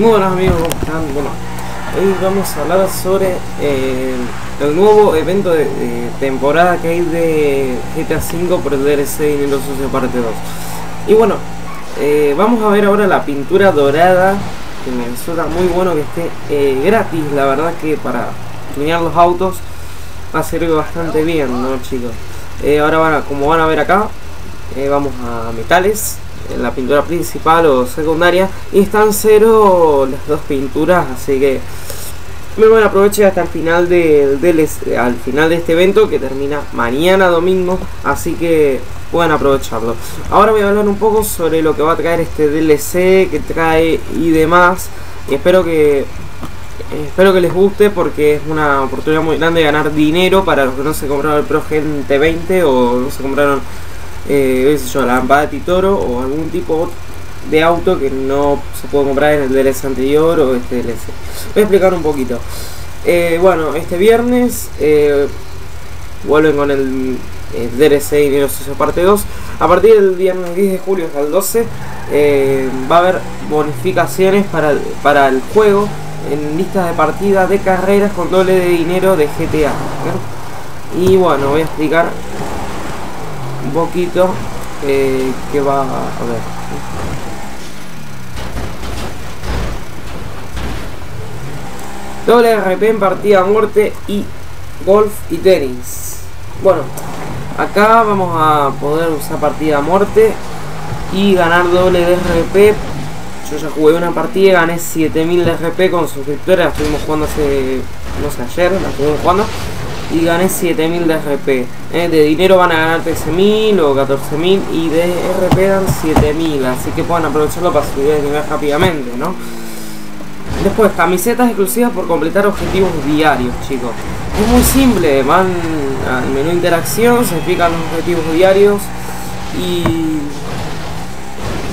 Muy buenos amigos, ¿cómo están? Bueno, hoy vamos a hablar sobre eh, el nuevo evento de, temporada que hay de GTA V por el DLC Dinero Sucio parte 2. Y bueno, eh, vamos a ver ahora la pintura dorada, que me resulta muy bueno que esté eh, gratis, la verdad que para tunear los autos va a servir bastante bien, ¿no chicos? Ahora van a, como van a ver acá, eh, vamos a metales, en la pintura principal o secundaria, y están cero las dos pinturas, así que me voy a aprovechar hasta el final del DLC, al final de este evento que termina mañana domingo, así que pueden aprovecharlo. Ahora voy a hablar un poco sobre lo que va a traer este DLC que trae y demás. Y espero que espero que les guste porque es una oportunidad muy grande de ganar dinero para los que no se compraron el Pro Gente 20 o no se compraron eh, yo, la Titoro o algún tipo de auto que no se puede comprar en el DLC anterior o este DLC. Voy a explicar un poquito. Eh, bueno, este viernes eh, vuelven con el, el DLC Dinero Sucio parte 2. A partir del viernes 10 de julio hasta el 12 eh, va a haber bonificaciones para, para el juego en listas de partida de carreras con doble de dinero de GTA. Y bueno, voy a explicar un poquito eh, que va a ver. Doble RP en partida muerte y golf y tenis. Bueno, acá vamos a poder usar partida muerte y ganar doble de RP. Yo ya jugué una partida y gané 7000 de RP con suscriptores. La estuvimos jugando hace, no sé, ayer, la estuvimos jugando. Y gané 7000 de RP. Eh, de dinero van a ganar 13.000 o 14.000 y de RP dan 7000. Así que pueden aprovecharlo para subir de nivel rápidamente, ¿no? Después, camisetas exclusivas por completar objetivos diarios, chicos. Es muy simple, van al menú interacción, se explican los objetivos diarios y,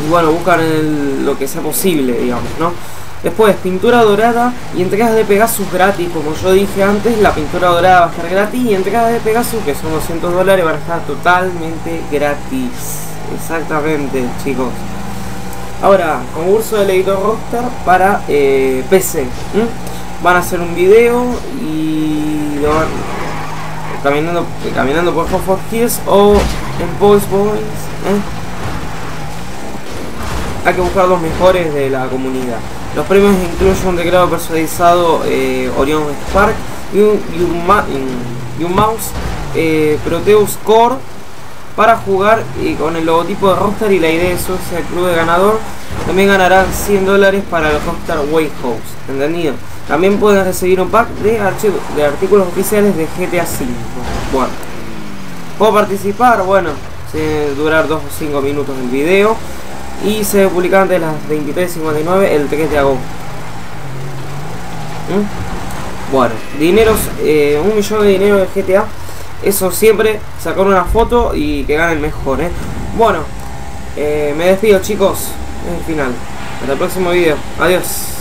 y bueno, buscan el- lo que sea posible, digamos, ¿no? Después, pintura dorada y entregas de Pegasus gratis, como yo dije antes, la pintura dorada va a estar gratis y entregas de Pegasus, que son 200 dólares, van a estar totalmente gratis. Exactamente, chicos. Ahora, concurso del editor roster para eh, PC. Van a hacer un video y lo van caminando, caminando por Hot for Kids o en Boys Boys. ¿eh? Hay que buscar los mejores de la comunidad. Los premios incluyen un teclado personalizado eh, Orion Spark y un, mouse eh, Proteus Core para jugar y con el logotipo de Rockstar y la idea de su el club de ganador. También ganarán 100 dólares para el Rockstar Way House. ¿Entendido? También pueden recibir un pack de, archivos, de artículos oficiales de GTA V. Bueno. ¿Puedo participar? Bueno, se durar 2 o 5 minutos el video. Y se publica antes de las 23.59 el 3 de agosto. ¿Mm? Bueno, dineros, eh, un millón de dinero de GTA. Eso siempre, sacar una foto y que gane el mejor, ¿eh? Bueno, eh, me despido chicos, es el final. Hasta el próximo video. Adiós.